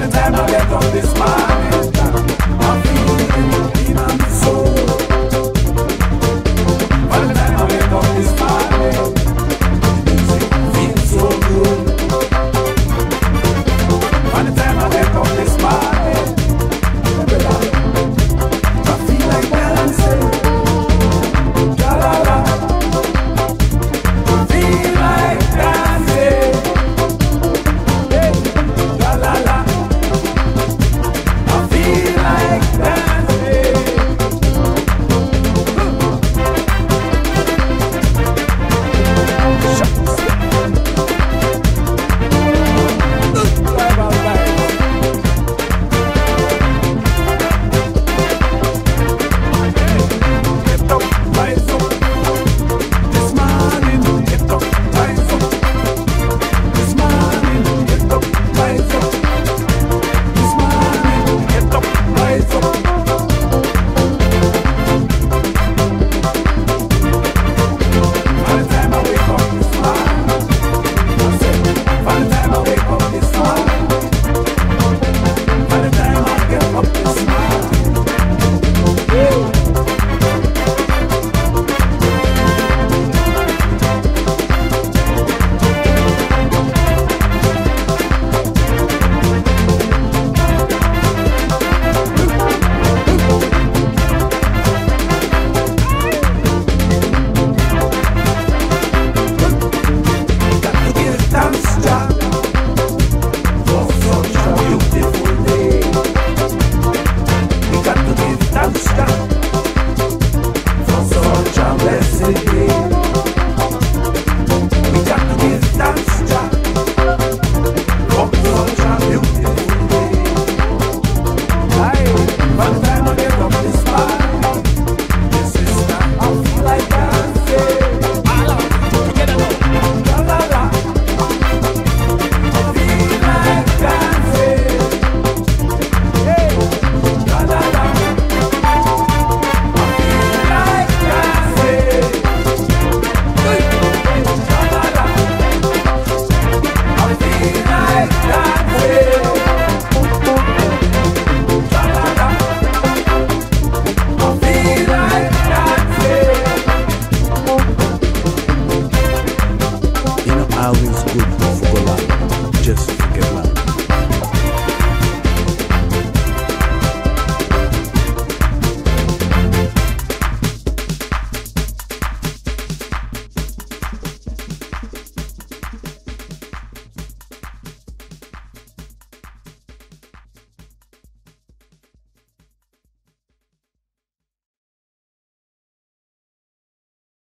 Anytime I get on this morning Alice Goodman Gola. Just